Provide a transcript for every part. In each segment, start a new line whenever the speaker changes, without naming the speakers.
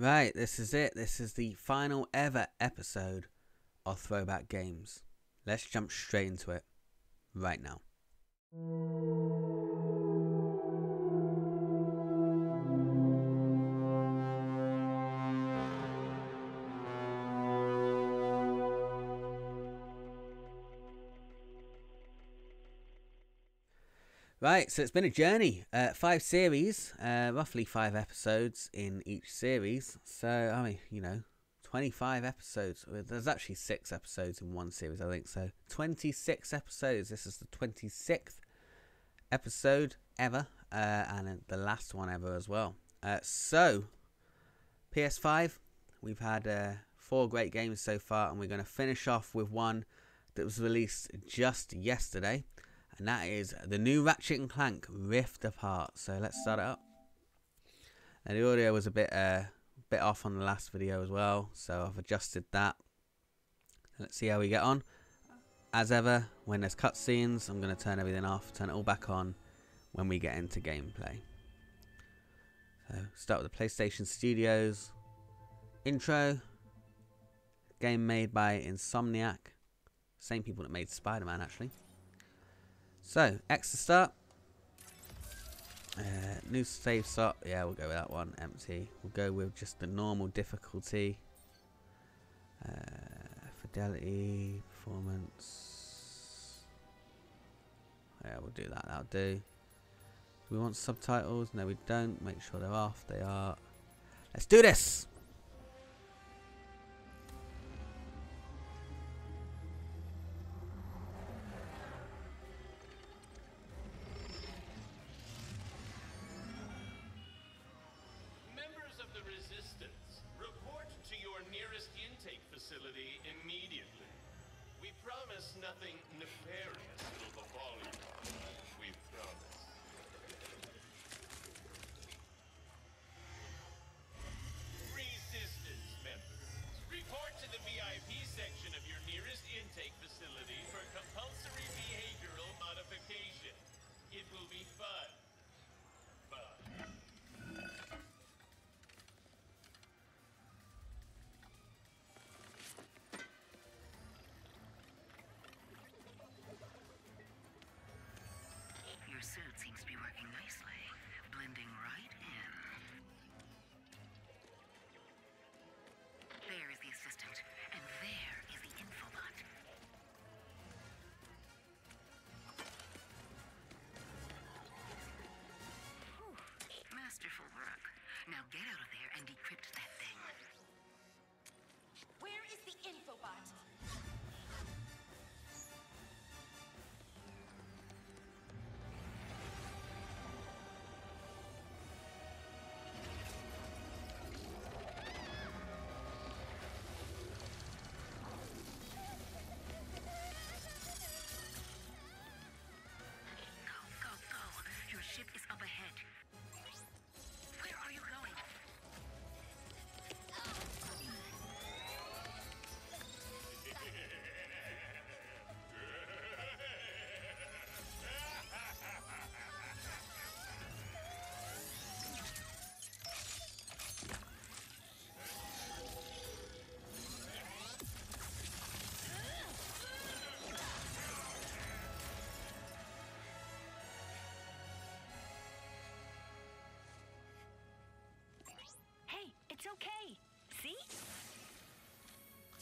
Right, this is it. This is the final ever episode of Throwback Games. Let's jump straight into it right now. Right, so it's been a journey. Uh, five series, uh, roughly five episodes in each series. So, I mean, you know, 25 episodes. There's actually six episodes in one series, I think. So, 26 episodes. This is the 26th episode ever, uh, and the last one ever as well. Uh, so, PS5, we've had uh, four great games so far, and we're going to finish off with one that was released just yesterday and that is the new Ratchet and Clank Rift Apart. So let's start it up. And the audio was a bit uh, bit off on the last video as well, so I've adjusted that. Let's see how we get on. As ever, when there's cutscenes, I'm going to turn everything off, turn it all back on when we get into gameplay. So start with the PlayStation Studios intro. Game made by Insomniac, same people that made Spider-Man actually. So, X to start. Uh, new save slot. Yeah, we'll go with that one. Empty. We'll go with just the normal difficulty. Uh, fidelity, performance. Yeah, we'll do that. That'll do. Do we want subtitles? No, we don't. Make sure they're off. They are. Let's do this!
nearest intake
facility immediately. We promise
nothing nefarious. Now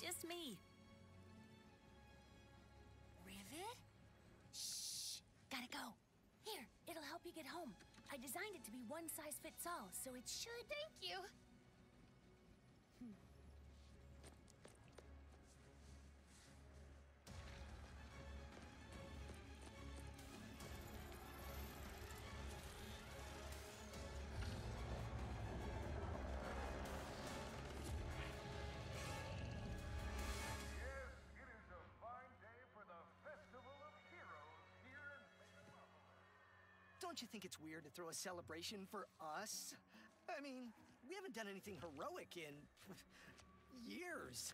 Just me.
Rivet? Shh. Gotta go. Here, it'll help you get home. I designed it to be one size fits all, so it should... Thank you.
Don't you think it's weird to throw a celebration for us? I mean, we haven't done anything heroic in years.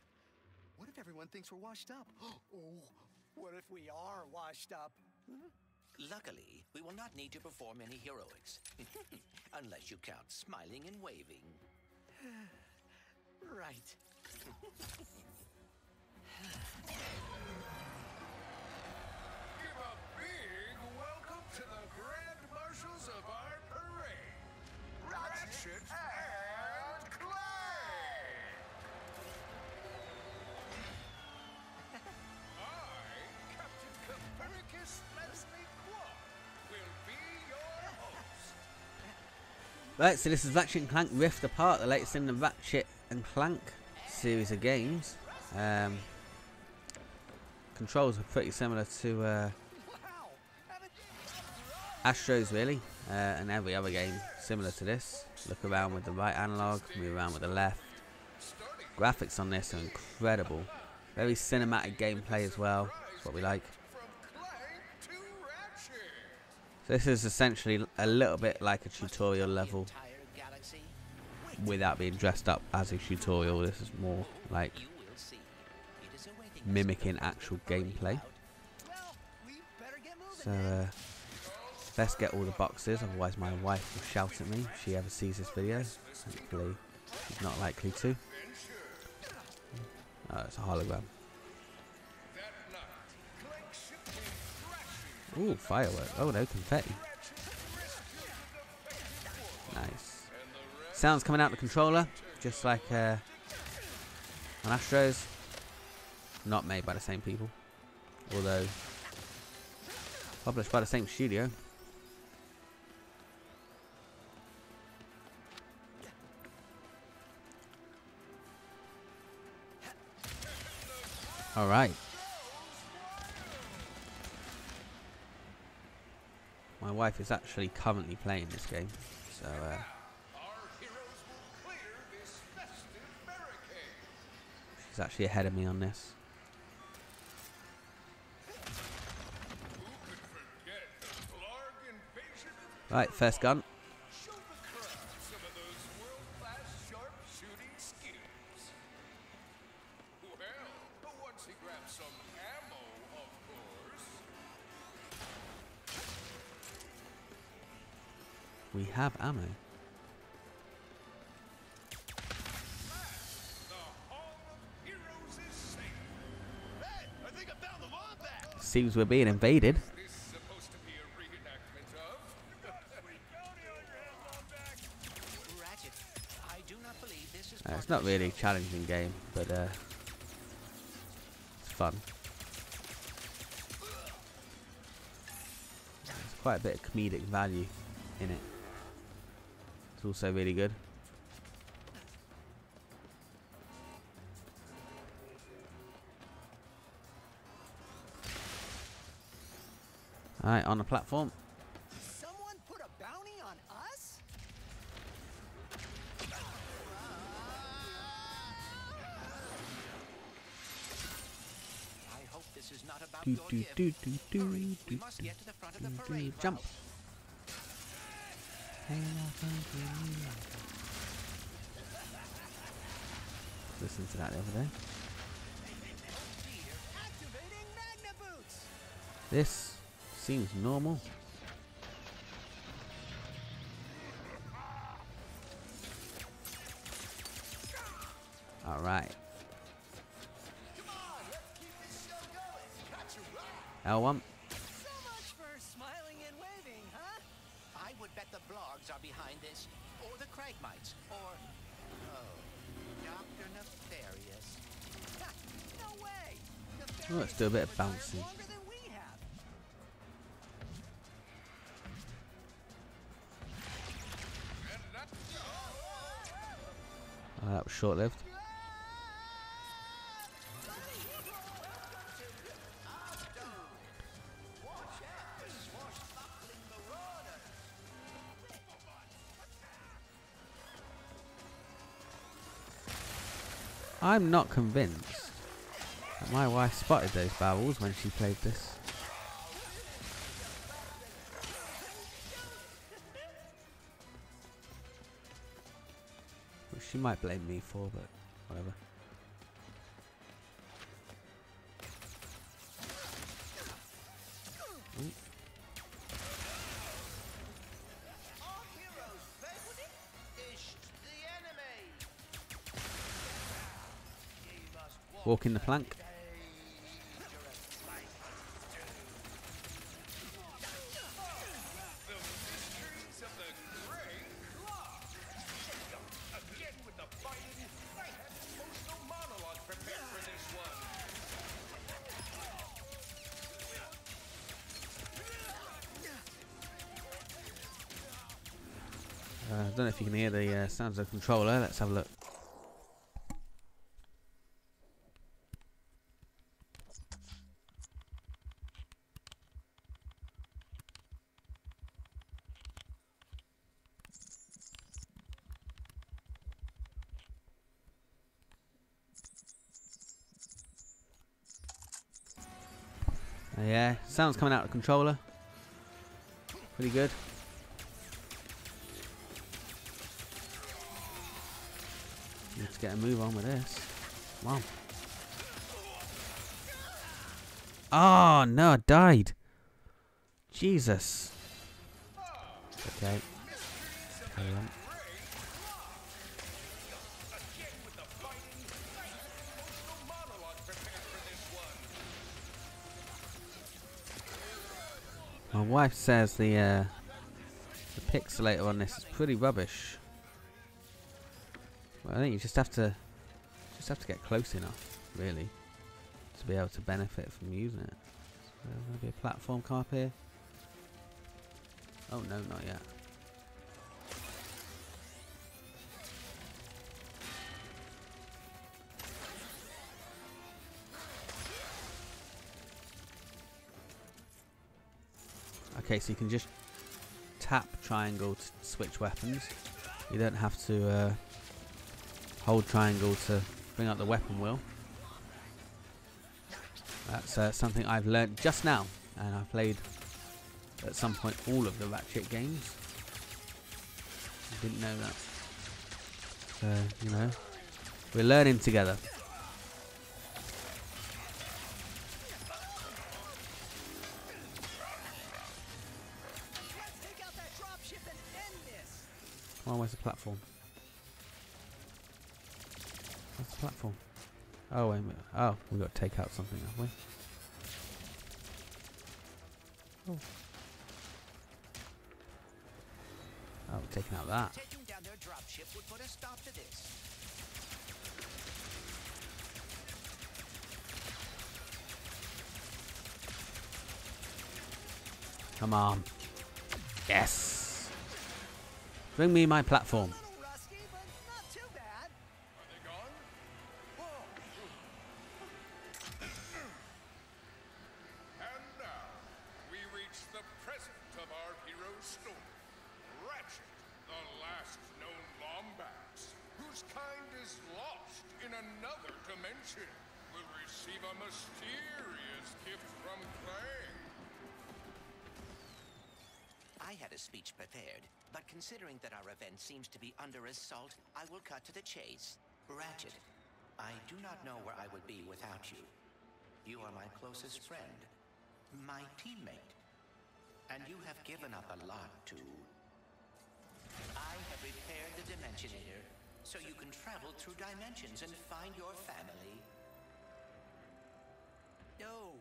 What if everyone thinks we're washed up? Oh, what if we are washed up? Hmm?
Luckily, we will not need to perform any heroics. Unless you count smiling and waving.
Right.
Right, so this is Ratchet and Clank Rift Apart, the latest in the Ratchet and Clank series of games. Um, controls are pretty similar to uh, Astros, really, uh, and every other game similar to this. Look around with the right analog, move around with the left. Graphics on this are incredible. Very cinematic gameplay as well. What we like.
From Clank to Ratchet.
So this is essentially a little bit like a tutorial level without being dressed up as a tutorial. This is more like mimicking actual gameplay. So uh, best get all the boxes, otherwise my wife will shout at me if she ever sees this video. Hopefully she's not likely to. Oh, it's a hologram. Ooh, firework. Oh no, confetti. Nice. Sounds coming out the controller, just like uh, on Astros. Not made by the same people, although published by the same studio. All right. My wife is actually currently playing this game, so uh, she's actually ahead of me on this. Right, first gun.
Ratchet, I do not believe this is
Uh, it's not really a challenging game, but uh, it's fun. There's quite a bit of comedic value in it. It's also very good. Alright, on the platform.
Someone put a bounty on us?
I hope this is not about
Do,
your
do,
gift.
do, do, do,
Hurry, we
do,
must
do,
get to the front of the
do,
parade
Jump.
route.
Listen to that the other day.
Activating Magneboots.
This seems normal.
Oh,
let's do a bit of bouncing. Oh, that was short lived. I'm not convinced my wife spotted those barrels when she played this. Which she might blame me for, but whatever. Walking the plank. You can hear the uh, sounds of the controller. Let's have a look. Uh, yeah, sounds coming out of the controller. Pretty good. Get a move on with this. Come on. Oh no, I died. Jesus. Okay. On. My wife says the uh, the pixelator on this is pretty rubbish. Well, I think you just have to just have to get close enough, really, to be able to benefit from using it. So maybe a platform come up here. Oh no, not yet. Okay, so you can just tap triangle to switch weapons. You don't have to uh, hold triangle to bring up the weapon wheel. That's uh, something I've learned just now, and I've played at some point all of the Ratchet games. I didn't know that. So, you know, we're learning together.
This.
Oh, where's the platform? Where's the platform? Oh, wait a minute. Oh, we've got to take out something, have we? Oh. Oh, taking out that.
Taking down their dropship would put a stop to this.
Come on. Yes! Bring me my platform.
Chase. Ratchet, I do not know where I would be without you. You are my closest friend, my teammate, and you have given up a lot to. I have repaired the Dimensionator so you can travel through dimensions and find your family.
No,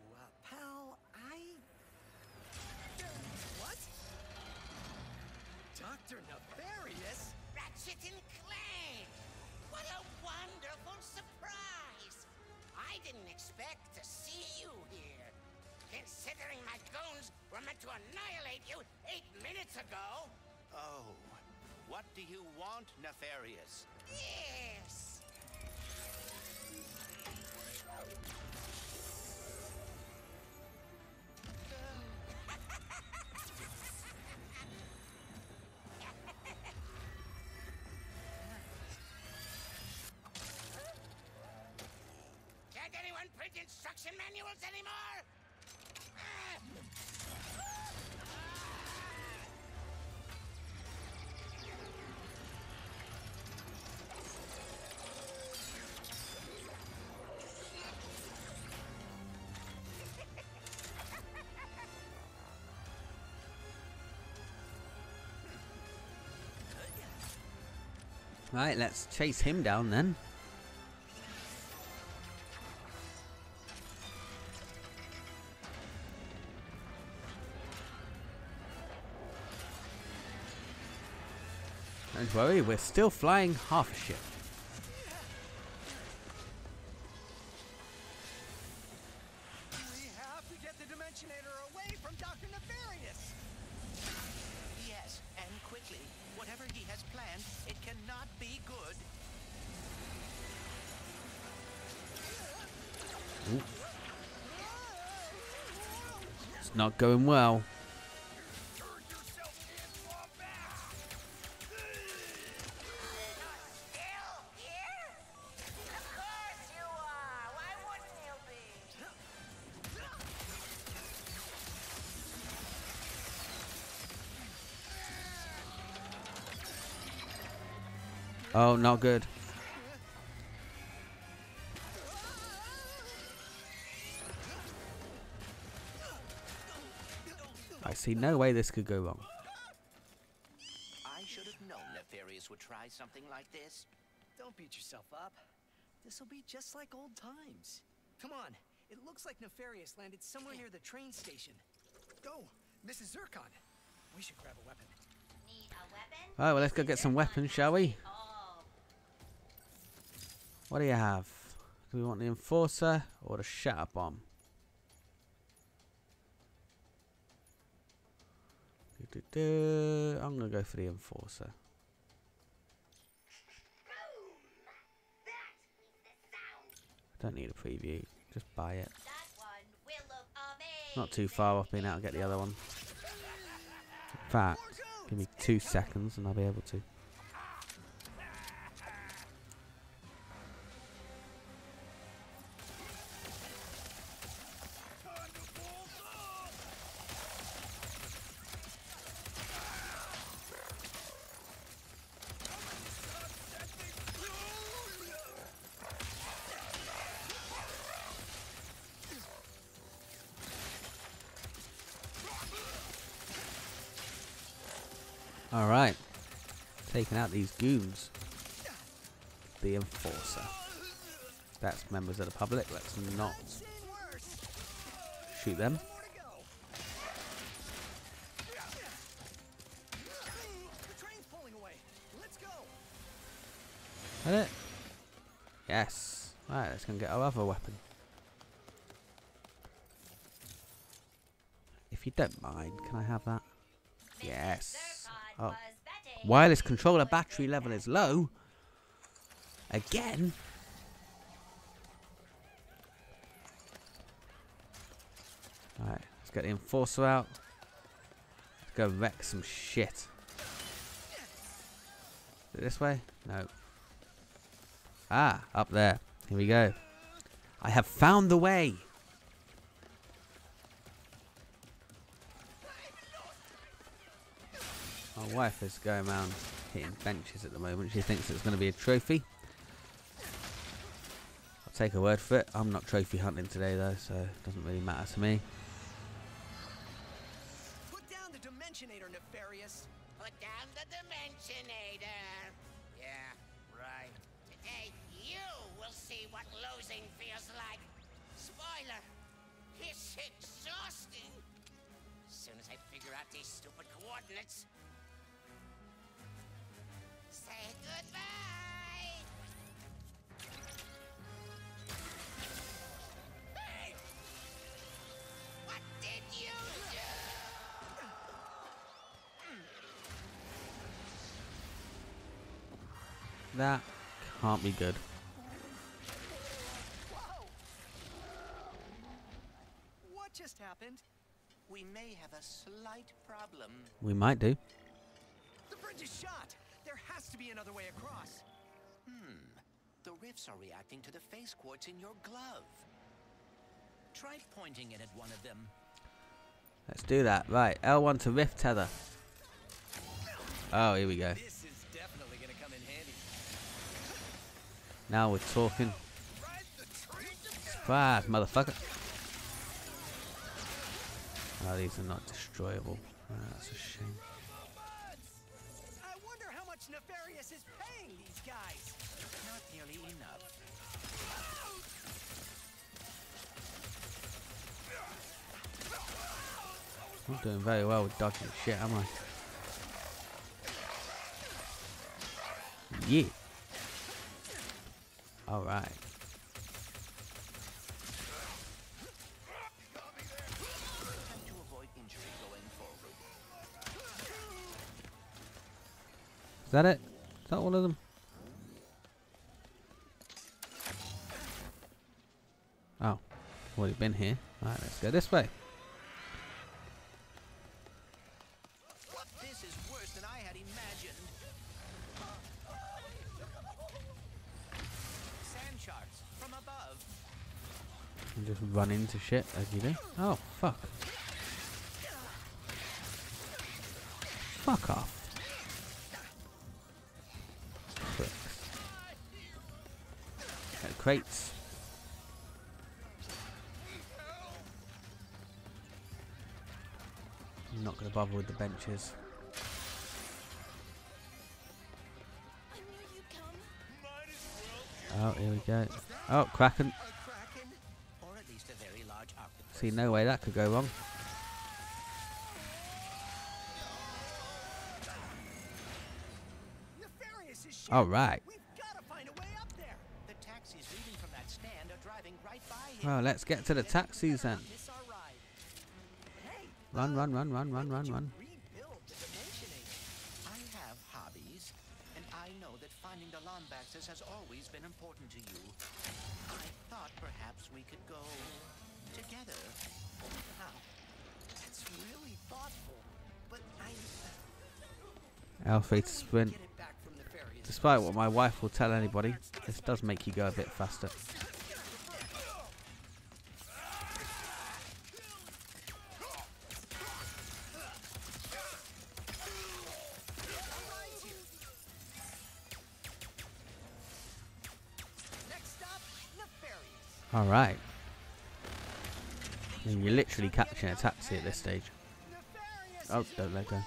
do you want, Nefarious?
Yes! Can't anyone print instruction manuals anymore?
Right, let's chase him down then. Don't worry, we're still flying half a ship.
We have to get the Dimensionator away from Dr. Nefarious!
Quickly. Whatever he has planned, it cannot be good.
It's not going well. Not good. I see no way this could go wrong.
I should have known Nefarious would try something like this.
Don't beat yourself up. This'll be just like old times. Come on, it looks like Nefarious landed somewhere near the train station. Go, Mrs. Zurkon. We should grab a weapon.
Need a weapon?
Alright, well, let's go get some weapons, shall we? What do you have? Do we want the Enforcer or the Shatter Bomb? Du-du-du. I'm going to go for the Enforcer. I don't need a preview. Just buy it. Not too far off being able to get the other one. In fact, give me two seconds and I'll be able to. Taking out these goons. The Enforcer. That's members of the public. Let's not shoot them.
More to go. The train's pulling away. Let's go.
Is it? Yes. Right, let's go and get our other weapon. If you don't mind, can I have that? Yes. Oh. Wireless controller battery level is low. Again? Alright, let's get the enforcer out. Let's go wreck some shit. Is it this way? No. Ah, up there. Here we go. I have found the way. Wife is going around hitting benches at the moment. She thinks it's going to be a trophy. I'll take her word for it. I'm not trophy hunting today though, so it doesn't really matter to me. That can't be good.
Whoa! What just happened?
We may have a slight problem.
We might do.
The bridge is shot. There has to be another way across.
Hmm. The rifts are reacting to the phase quartz in your glove. Try pointing it at one of them.
Let's do that. Right, L1 to rift tether. Oh, here we go.
This is definitely gonna come in handy.
Now we're talking. Surprise, motherfucker. Oh, these are not destroyable. Oh, that's a shame.
Nefarious is paying these guys.
Not nearly enough.
I'm doing very well with dodging shit, am I? Yeah. All right. Is that it? Is that one of them? Oh, already been here. Alright, let's go this way. And just run into shit as you do. Oh, fuck. Fuck off. Pricks. Uh, crates. I'm not going to bother with the benches. Oh, here we go. Oh, kraken? See, no way that could go wrong. All right. Well, let's get to the taxis then. Run, run, run, run, run, run, run.
I have hobbies, and I know that finding the Lombaxes has always been important to you. I thought perhaps we could go together.
Wow, that's really thoughtful. But I
L3 to sprint.
get it back from Nefarious.
Despite what my wife will tell anybody, this does make you go a bit faster.
Nefarious.
Alright. And you're literally catching a taxi at this stage. Oh, don't let go.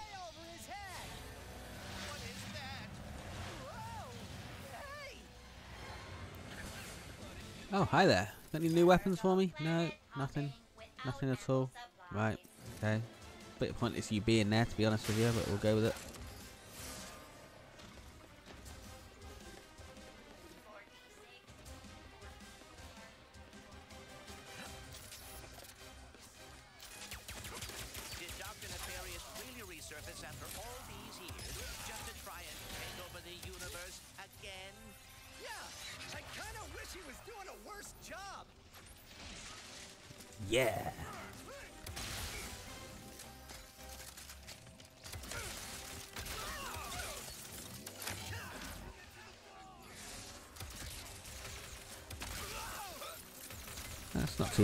Oh, hi there. Got any new weapons for me? No, nothing. Nothing at all. Right, okay. Bit pointless you being there, to be honest with you, but we'll go with it.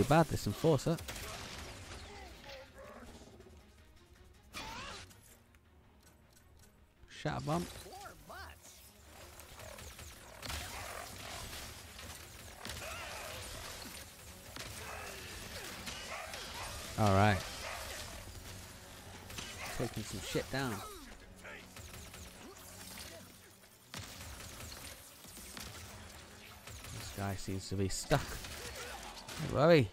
Too bad, this enforcer. Shatter.
Poor.
Alright. Taking some shit down. This guy seems to be stuck. Worry.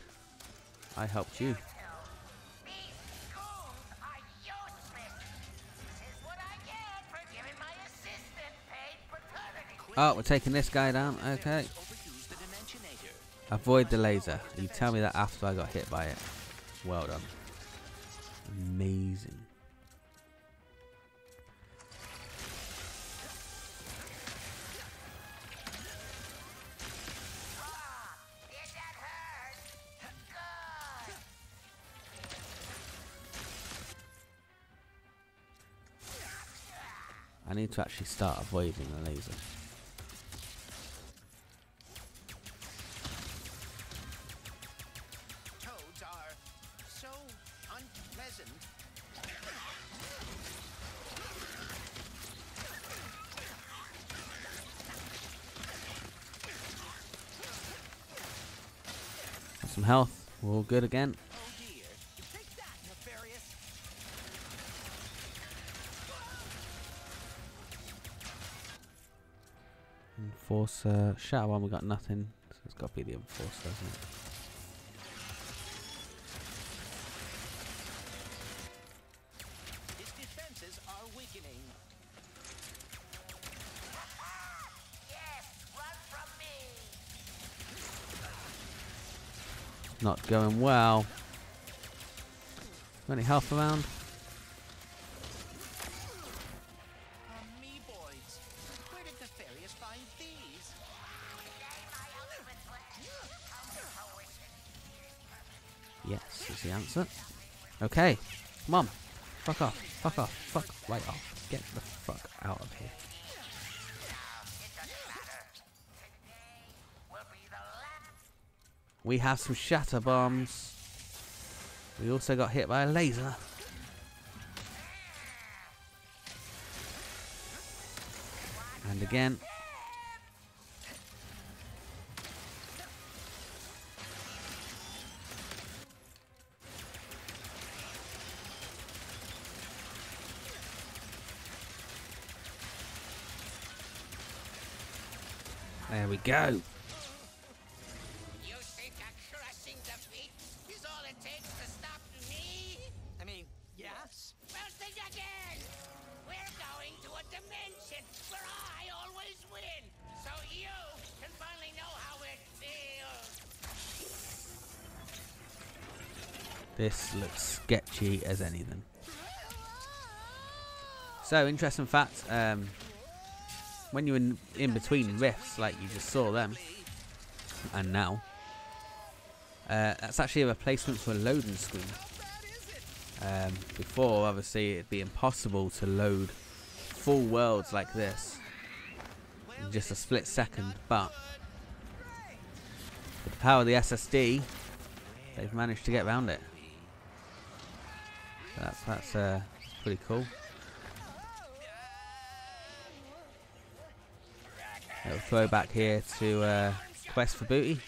I helped you. Oh, we're taking this guy down. Okay. Avoid the laser. You tell me that after I got hit by it. Well done. Amazing. I need to actually start avoiding the laser.
Toads are so unpleasant.
Some health. We're all good again. Enforcer. Shatter one, we got nothing. So it's got to be the Enforcer, hasn't it? Not going well. Only any health around? The answer. Okay, come on. Fuck off. Fuck off. Fuck right off. Get the fuck out of here. We have some shatter bombs. We also got hit by a laser. And again. There we go.
You think a crushing defeat is all it takes to stop me?
I mean, yes.
Well, think again! We're going to a dimension where I always win, so you can finally know how it feels.
This looks sketchy as anything. So, interesting fact, um, when you're in, in between rifts, like you just saw them, and now, uh, that's actually a replacement for a loading screen. Um, before, obviously, it'd be impossible to load full worlds like this in just a split second, but with the power of the SSD, they've managed to get around it. That's that's uh, pretty cool. Little throwback here to uh, Quest for Booty.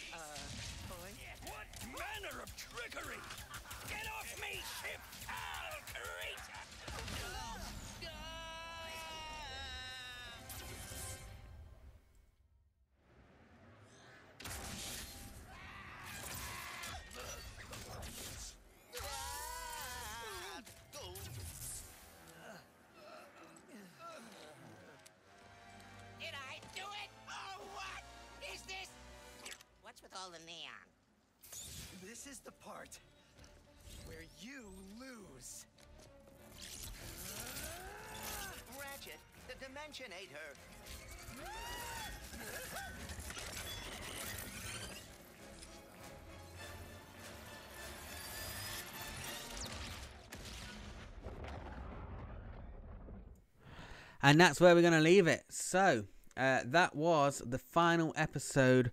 And that's where we're going to leave it. So, uh, that was the final episode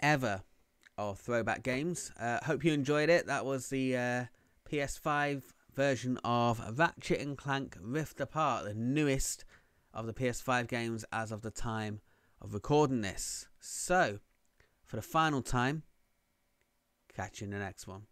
ever of Throwback Games. Uh, hope you enjoyed it. That was the uh, PS5 version of Ratchet and Clank Rift Apart, the newest of the PS5 games as of the time of recording this. So, for the final time, catch you in the next one.